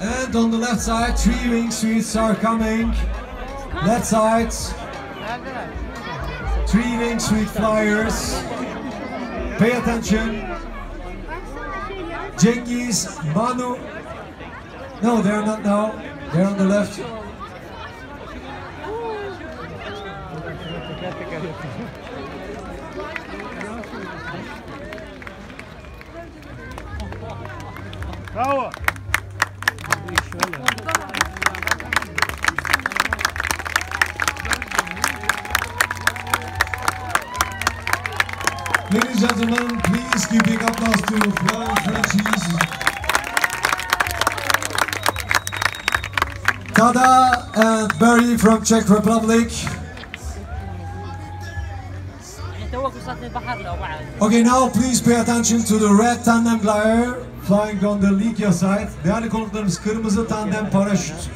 And on the left side, three wing suites are coming. Left side, three wing suite flyers. Pay attention. Cengiz, Manu. No, they're not now. They're on the left. Bravo. Ladies and gentlemen, please give big applause to Florian Francis. Tada and Barry from Czech Republic. Okay, now please pay attention to the red tandem flyer flying on the Likya side. Değerli konuklarımız kırmızı tandem paraşüt.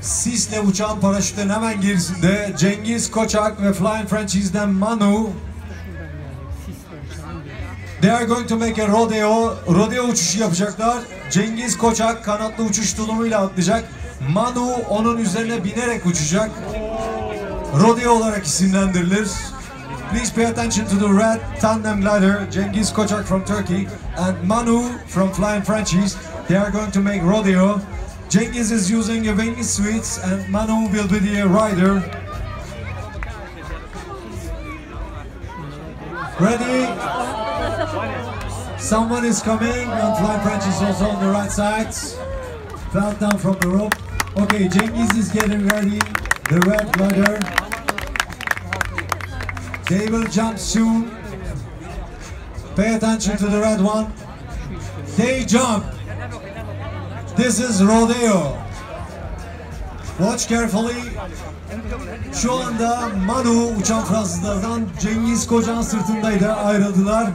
Sisle uçan paraşütlerin hemen gerisinde Cengiz Koçak ve Flying Franchise'den Manu They are going to make a rodeo. Rodeo uçuşu yapacaklar. Cengiz Koçak kanatlı uçuş tulumuyla atlayacak. Manu onun üzerine binerek uçacak. Rodeo olarak isimlendirilir. Please pay attention to the red tandem glider, Cengiz Koçak from Turkey and Manu from Flying Frenchies. They are going to make rodeo. Cengiz is using a wing suites and Manu will be the rider. Ready? Someone is coming and Flying Frenchies also on the right side. Fell down from the rope. Okay, Cengiz is getting ready. The red glider. They will jump soon. Pay attention to the red one. They jump. This is rodeo. Watch carefully. Şu anda Manu uçan Fransızlardan Cengiz Kocan sırtındaydı ayrıldılar.